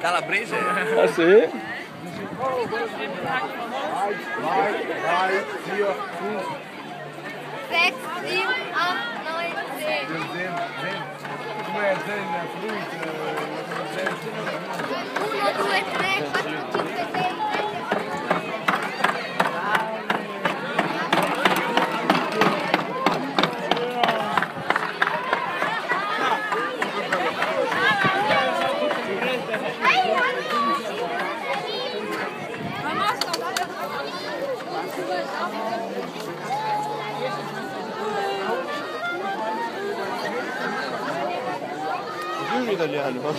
Calabresa? É assim? Sechs, sieben, acht, neun, zehn. Zehn, zehn. Du meinst zehn, fünf, zehn, zehn. Italiano.